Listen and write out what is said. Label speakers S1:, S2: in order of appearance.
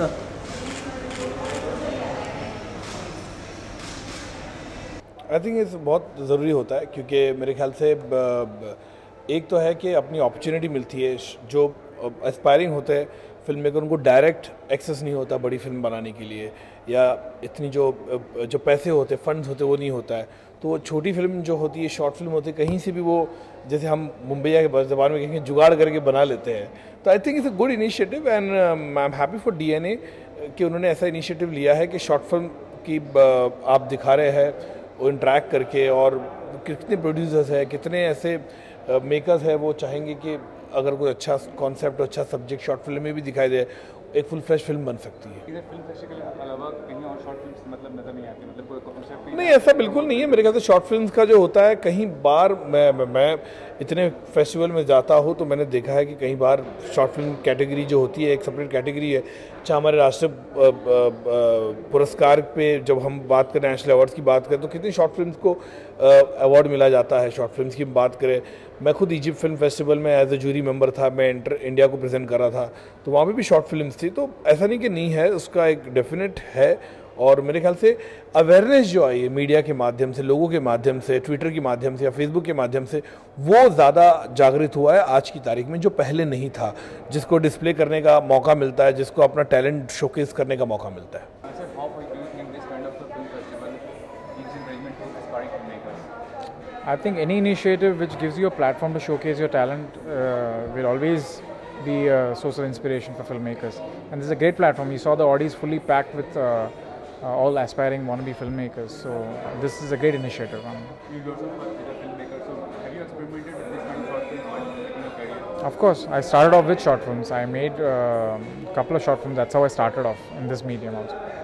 S1: Sir. I think इस बहुत ज़रूरी होता है, क्योंकि मेरे ख्याल से एक तो है कि अपनी अपॉर्चुनिटी मिलती है, जो एस्पायरिंग होते हैं फ़िल्म मेकर उनको डायरेक्ट एक्सेस नहीं होता बड़ी फ़िल्म बनाने के लिए, या इतनी जो जो पैसे होते फंड्स होते, वो नहीं होता है। तो छोटी फ़िल्म जो होती है शॉर्ट फ़िल्म होती है, कहीं से भी वो, जैसे हम मुंबई के जबान में कहेंगे, जुगाड़ करके बना लेते हैं। तो I think it's a good initiative and I am happy for DNA कि उन्होंने ऐसा इनिशिएटिव लिया है कि शॉर्ट फ़िल्म की आप दिखा रहे हैं, वो इंट्रैक्ट करके, और कितने प्रोड्यूसर्स हैं, कितने ऐसे मेकर्स हैं, वो चाहेंगे कि अगर कोई अच्छा कॉन्सेप्ट अच्छा सब्जेक्ट शॉर्ट फ़िल्म में भी दिखाई दे, एक फुल फ्रेश फ़िल्म बन सकती है। फ़िल्म के अलावा कहीं और शॉर्ट फ़िल्म मतलब नज़र नहीं ऐसा बिल्कुल नहीं है। मेरे ख्याल से शॉर्ट फ़िल्म का जो होता है, कहीं बार मैं मैं इतने फेस्टिवल में जाता हूँ तो मैंने देखा है कि कई बार शॉर्ट फ़िल्म कैटेगरी जो होती है, एक सेपरेट कैटेगरी है चाहे हमारे राष्ट्रीय पुरस्कार पे जब हम बात करें नेशनल अवार्ड्स की बात करें तो कितनी शॉर्ट फ़िल्म को अवार्ड मिला जाता है। शॉर्ट फ़िल्म की बात करें, मैं खुद इजिप्ट फ़िल्म फेस्टिवल में एज ए जूरी मेंबर था, मैं इंटर इंडिया को प्रेजेंट कर रहा था तो वहाँ पर भी शॉर्ट फ़िल्म थी। तो ऐसा नहीं कि नहीं है, उसका एक डेफिनेट है और मेरे ख्याल से अवेयरनेस जो आई है मीडिया के माध्यम से लोगों के माध्यम से ट्विटर के माध्यम से या फेसबुक के माध्यम से वो ज़्यादा जागृत हुआ है आज की तारीख में जो पहले नहीं था जिसको डिस्प्ले करने का मौका मिलता है जिसको अपना टैलेंट शोकेस करने का मौका मिलता है
S2: I think any initiative which gives you a platform to showcase your talent uh, will always be a source of inspiration for filmmakers. And this is a great platform. You saw the audience fully packed with uh, uh, all aspiring wannabe filmmakers. So this is a great initiative. You yourself are a filmmaker. So have you experimented with this kind of short films in your career? Of course. I started off with short films. I made a uh, couple of short films. That's how I started off in this medium also.